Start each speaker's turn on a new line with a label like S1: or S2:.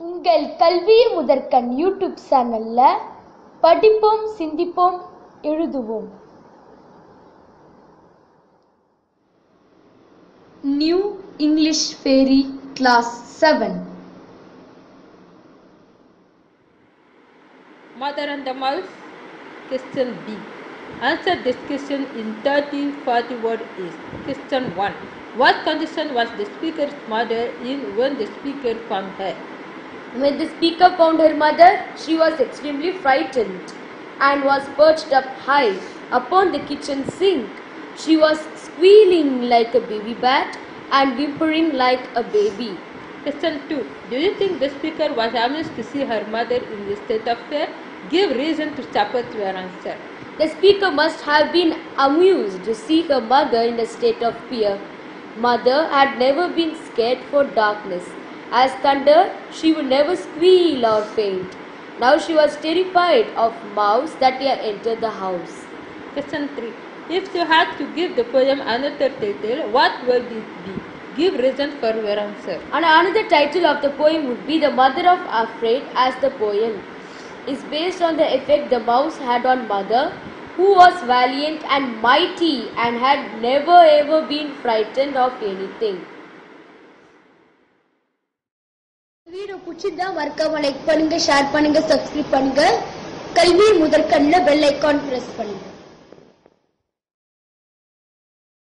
S1: உங்கள் கல்வி முதற்கண் யூடியூப் சேனல்ல படிப்போம் சிந்திப்போம் எழுதுவோம் new English fairy class seven
S2: Mother and the Mouse? Question B. Answer this question in 30 40 word is Question 1. What condition was the speaker's mother in when the speaker found her?
S1: When the speaker found her mother, she was extremely frightened and was perched up high upon the kitchen sink. She was squealing like a baby bat and whimpering like a baby.
S2: Question 2. Do you think the speaker was amused to see her mother in this state of fear? Give reason to support your answer.
S1: The speaker must have been amused to see her mother in a state of fear. Mother had never been scared for darkness. As thunder, she would never squeal or faint. Now she was terrified of mouse that had entered the house.
S2: Question 3. If you had to give the poem another title, what would it be? Give reason for your answer.
S1: And another title of the poem would be The Mother of Afraid as the poem is based on the effect the mouse had on mother who was valiant and mighty and had never ever been frightened of anything. Video பிடிச்சிருந்தா மறக்காம like பண்ணுங்க share பண்ணுங்க subscribe பண்ணுங்க. கல்வி முதற்கண்ணில் bell icon press பண்ணுங்க.